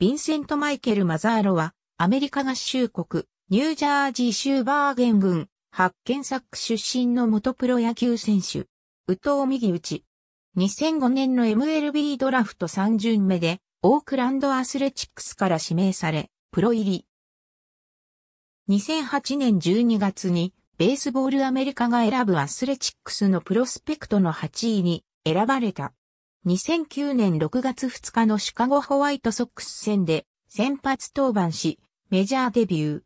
ヴィンセント・マイケル・マザーロは、アメリカ合衆国、ニュージャージー州バーゲン郡、ハッケンサック出身の元プロ野球選手。右投右打ち。2005年の MLB ドラフト3巡目で、オークランドアスレチックスから指名され、プロ入り。2008年12月に、ベースボールアメリカが選ぶアスレチックスのプロスペクトの8位に選ばれた。2009年6月2日のシカゴホワイトソックス戦で先発登板し、メジャーデビュー。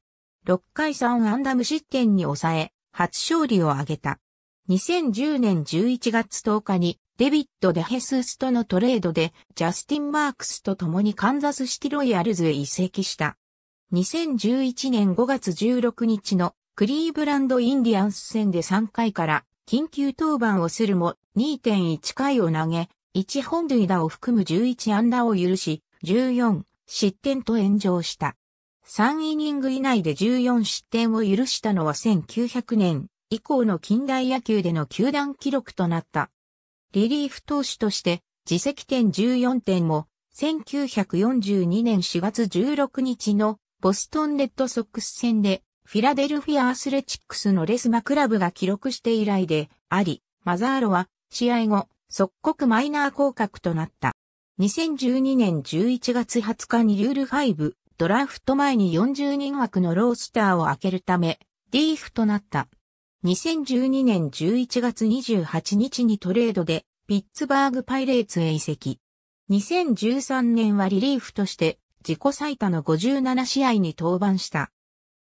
6回3安打無失点に抑え、初勝利を挙げた。2010年11月10日にデビッド・デヘスースとのトレードでジャスティン・マークスと共にカンザスシティロイヤルズへ移籍した。2011年5月16日のクリーブランド・インディアンス戦で3回から緊急登板をするも2.1回を投げ、1本塁打を含む11安打を許し、14失点と炎上した。3イニング以内で14失点を許したのは1900年以降の近代野球での球団記録となった。リリーフ投手として自責点14点も1942年4月16日のボストンレッドソックス戦でフィラデルフィアアスレチックスのレスマクラブが記録して以来であり、マザーロは試合後、即刻マイナー降格となった。2012年11月20日にルール5、ドラフト前に40人枠のロースターを開けるため、ディーフとなった。2012年11月28日にトレードで、ピッツバーグパイレーツへ移籍。2013年はリリーフとして自己最多の57試合に登板した。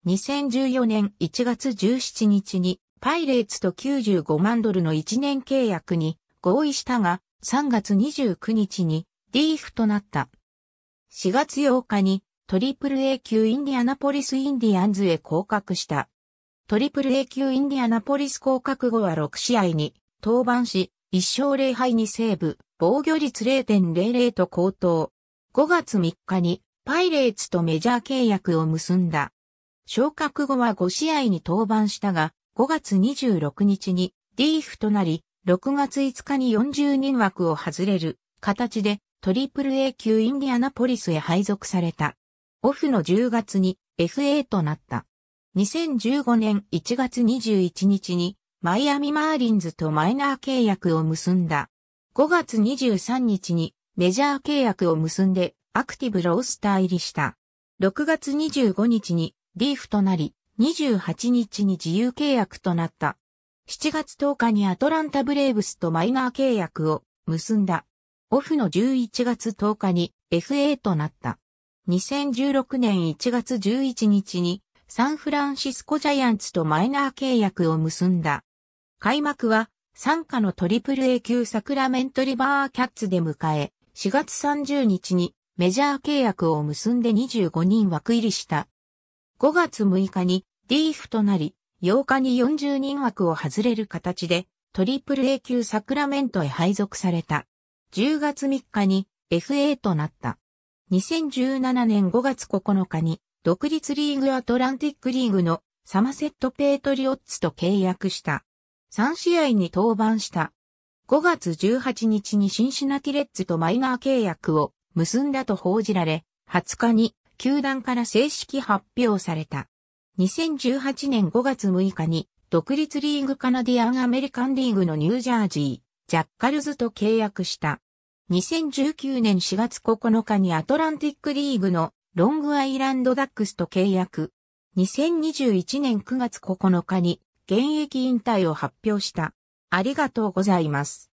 2014年1月17日にパイレーツと95万ドルの1年契約に合意したが3月29日にディーフとなった。4月8日にトリプル A 級インディアナポリスインディアンズへ降格した。トリプル A 級インディアナポリス降格後は6試合に登板し、1勝0敗にセーブ、防御率0.00と高騰。5月3日にパイレーツとメジャー契約を結んだ。昇格後は5試合に登板したが、5月26日にディーフとなり、6月5日に40人枠を外れる形でトリプル A 級インディアナポリスへ配属された。オフの10月に FA となった。2015年1月21日にマイアミマーリンズとマイナー契約を結んだ。5月23日にメジャー契約を結んでアクティブロースター入りした。6月25日にディーフとなり、28日に自由契約となった。7月10日にアトランタブレーブスとマイナー契約を結んだ。オフの11月10日に FA となった。2016年1月11日にサンフランシスコジャイアンツとマイナー契約を結んだ。開幕は参加のトリプル A 級サクラメントリバーキャッツで迎え、4月30日にメジャー契約を結んで25人枠入りした。5月6日に D フとなり、8日に40人枠を外れる形でトリプル A 級サクラメントへ配属された。10月3日に FA となった。2017年5月9日に独立リーグアトランティックリーグのサマセットペイトリオッツと契約した。3試合に登板した。5月18日にシンシナティレッツとマイナー契約を結んだと報じられ、20日に球団から正式発表された。2018年5月6日に独立リーグカナディアンアメリカンリーグのニュージャージー、ジャッカルズと契約した。2019年4月9日にアトランティックリーグのロングアイランドダックスと契約。2021年9月9日に現役引退を発表した。ありがとうございます。